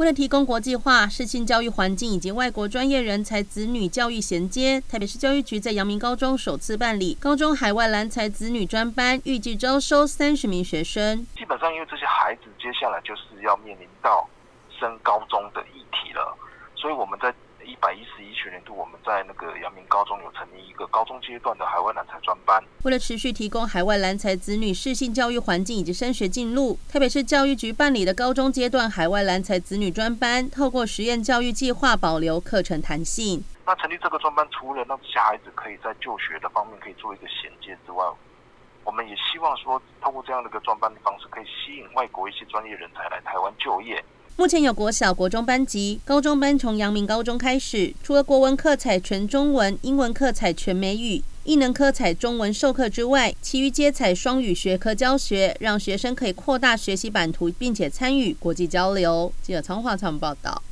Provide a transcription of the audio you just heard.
为了提供国际化、适性教育环境以及外国专业人才子女教育衔接，台北市教育局在阳明高中首次办理高中海外蓝才子女专班，预计招收三十名学生。基本上，因为这些孩子接下来就是要面临到升高中的议题了，所以我们在。一百一十一学年度，我们在那个阳明高中有成立一个高中阶段的海外蓝才专班。为了持续提供海外蓝才子女适性教育环境以及升学进路，特别是教育局办理的高中阶段海外蓝才子女专班，透过实验教育计划保留课程弹性。那成立这个专班，除了让这些孩子可以在就学的方面可以做一个衔接之外，我们也希望说，透过这样的一个专班的方式，可以吸引外国一些专业人才来台湾就业。目前有国小、国中班级，高中班从阳明高中开始。除了国文课采全中文，英文课采全美语，艺能科采中文授课之外，其余皆采双语学科教学，让学生可以扩大学习版图，并且参与国际交流。记者曹华昌报道。